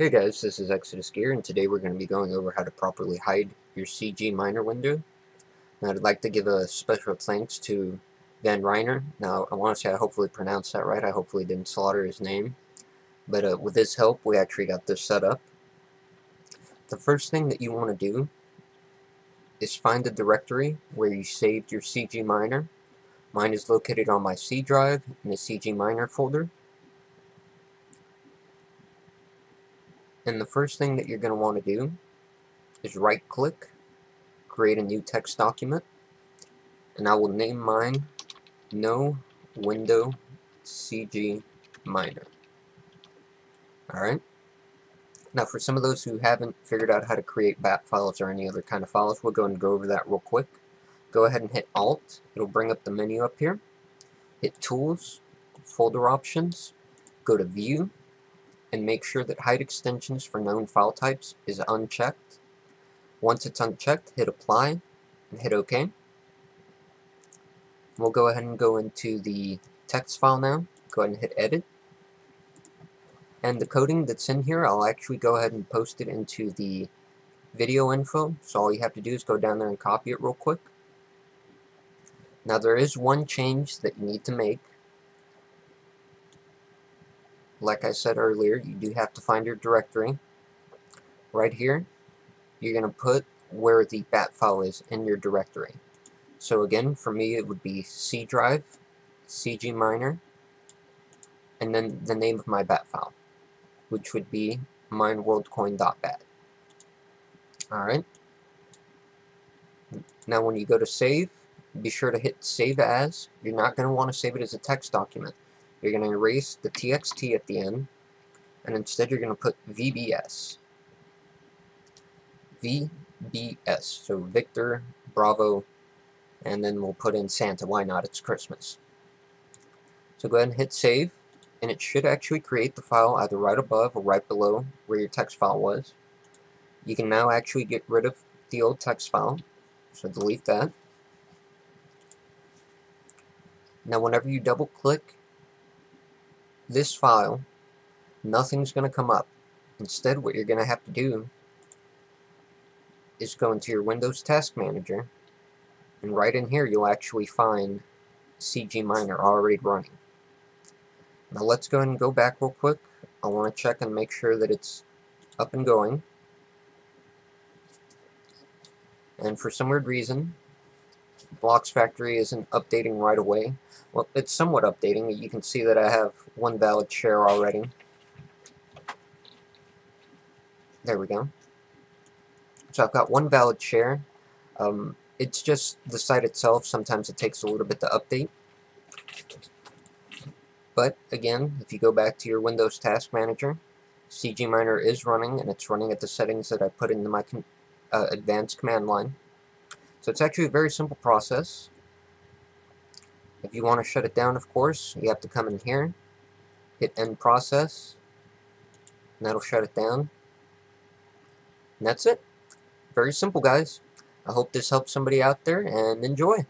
Hey guys, this is Exodus Gear, and today we're going to be going over how to properly hide your CG Miner window. Now, I'd like to give a special thanks to Van Reiner. Now, I want to say I hopefully pronounced that right. I hopefully didn't slaughter his name. But uh, with his help, we actually got this set up. The first thing that you want to do is find the directory where you saved your CG Miner. Mine is located on my C drive in the CG Miner folder. And the first thing that you're going to want to do is right click, create a new text document, and I will name mine no window CG miner. Alright? Now for some of those who haven't figured out how to create bat files or any other kind of files, we'll go and go over that real quick. Go ahead and hit Alt. It'll bring up the menu up here. Hit Tools, Folder Options, go to View, and make sure that hide extensions for known file types is unchecked. Once it's unchecked, hit apply and hit OK. We'll go ahead and go into the text file now. Go ahead and hit edit. And the coding that's in here, I'll actually go ahead and post it into the video info. So all you have to do is go down there and copy it real quick. Now there is one change that you need to make like I said earlier, you do have to find your directory. Right here, you're going to put where the bat file is in your directory. So again, for me it would be C drive, CG Miner, and then the name of my bat file, which would be mineworldcoin.bat. Alright. Now when you go to save, be sure to hit save as. You're not going to want to save it as a text document you're going to erase the txt at the end, and instead you're going to put VBS. VBS, so Victor, Bravo, and then we'll put in Santa. Why not? It's Christmas. So go ahead and hit save, and it should actually create the file either right above or right below where your text file was. You can now actually get rid of the old text file, so delete that. Now whenever you double click this file, nothing's going to come up. Instead, what you're going to have to do is go into your Windows Task Manager, and right in here you'll actually find CG Miner already running. Now let's go and go back real quick. I want to check and make sure that it's up and going. And for some weird reason, Blocks Factory isn't updating right away. Well, it's somewhat updating. You can see that I have one valid share already. There we go. So I've got one valid share. Um, it's just the site itself. Sometimes it takes a little bit to update. But again, if you go back to your Windows Task Manager, CG Miner is running, and it's running at the settings that I put into my uh, advanced command line. So it's actually a very simple process. If you want to shut it down, of course, you have to come in here, hit end process, and that'll shut it down. And that's it. Very simple, guys. I hope this helps somebody out there, and enjoy.